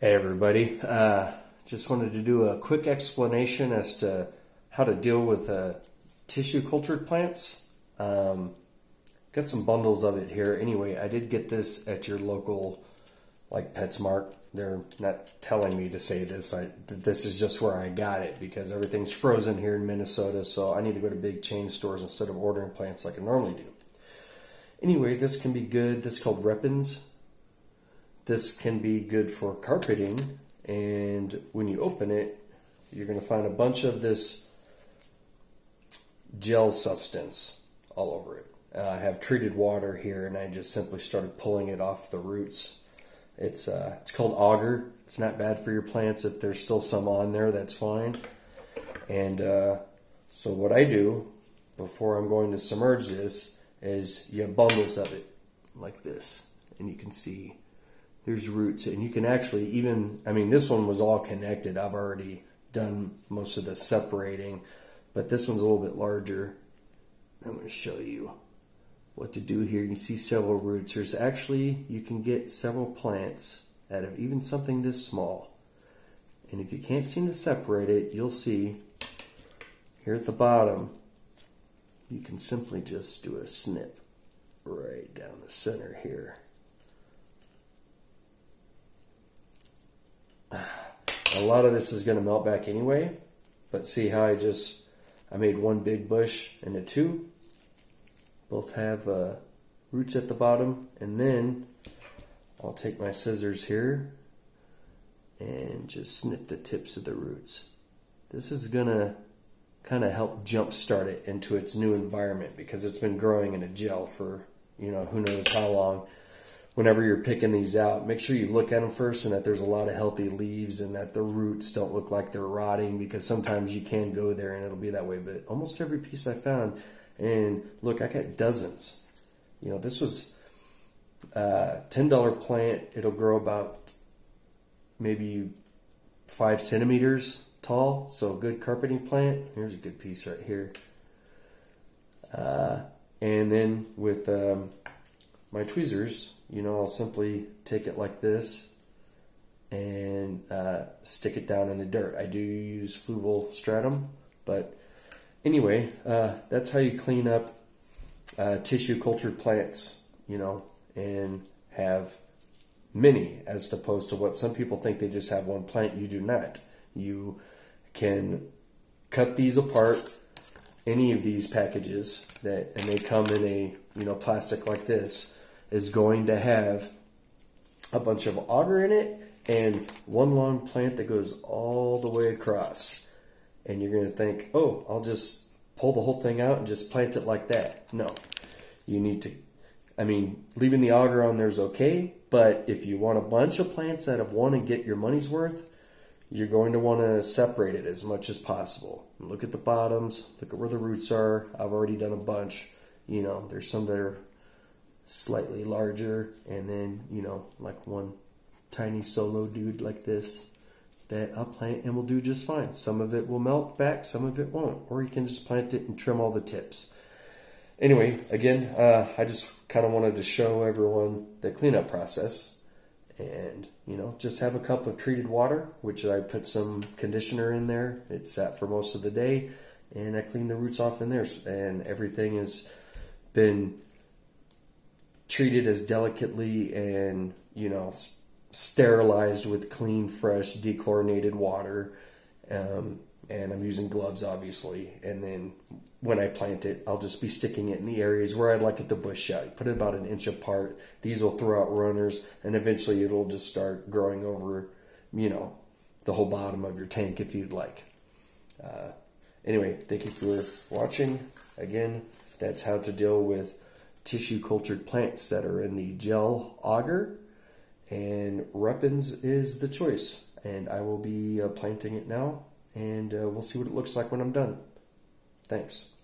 Hey everybody, uh, just wanted to do a quick explanation as to how to deal with uh, tissue cultured plants. Um, got some bundles of it here. Anyway, I did get this at your local like PetSmart. They're not telling me to say this. I this is just where I got it because everything's frozen here in Minnesota, so I need to go to big chain stores instead of ordering plants like I normally do. Anyway, this can be good. This is called Repens. This can be good for carpeting, and when you open it, you're going to find a bunch of this gel substance all over it. Uh, I have treated water here, and I just simply started pulling it off the roots. It's uh, it's called agar. It's not bad for your plants. If there's still some on there, that's fine. And uh, so what I do before I'm going to submerge this is you have bundles of it like this, and you can see there's roots and you can actually even I mean this one was all connected. I've already done most of the separating, but this one's a little bit larger. I'm going to show you what to do here. You can see several roots. There's actually you can get several plants out of even something this small. And if you can't seem to separate it, you'll see here at the bottom, you can simply just do a snip right down the center here. A lot of this is going to melt back anyway, but see how I just, I made one big bush and a two. Both have uh, roots at the bottom. And then I'll take my scissors here and just snip the tips of the roots. This is going to kind of help jumpstart it into its new environment because it's been growing in a gel for, you know, who knows how long whenever you're picking these out, make sure you look at them first and that there's a lot of healthy leaves and that the roots don't look like they're rotting because sometimes you can go there and it'll be that way. But almost every piece I found, and look, I got dozens. You know, this was a $10 plant. It'll grow about maybe five centimeters tall. So good carpeting plant. Here's a good piece right here. Uh, and then with um, my tweezers, you know, I'll simply take it like this and uh, stick it down in the dirt. I do use fluval stratum, but anyway, uh, that's how you clean up uh, tissue cultured plants, you know, and have many as opposed to what some people think they just have one plant. You do not. You can cut these apart, any of these packages that, and they come in a, you know, plastic like this is going to have a bunch of agar in it and one long plant that goes all the way across. And you're going to think, oh, I'll just pull the whole thing out and just plant it like that. No. You need to, I mean, leaving the agar on there is okay, but if you want a bunch of plants out of one and get your money's worth, you're going to want to separate it as much as possible. Look at the bottoms, look at where the roots are. I've already done a bunch. You know, there's some that are slightly larger, and then, you know, like one tiny solo dude like this that I'll plant and will do just fine. Some of it will melt back, some of it won't. Or you can just plant it and trim all the tips. Anyway, again, uh, I just kind of wanted to show everyone the cleanup process and, you know, just have a cup of treated water, which I put some conditioner in there. It sat for most of the day and I cleaned the roots off in there and everything has been treated as delicately and you know sterilized with clean, fresh, dechlorinated water. Um, and I'm using gloves, obviously. And then when I plant it, I'll just be sticking it in the areas where I'd like it to bush out. Put it about an inch apart. These will throw out runners, and eventually it'll just start growing over, you know, the whole bottom of your tank if you'd like. Uh, anyway, thank you for watching. Again, that's how to deal with tissue cultured plants that are in the gel agar, and Repens is the choice. And I will be uh, planting it now, and uh, we'll see what it looks like when I'm done. Thanks.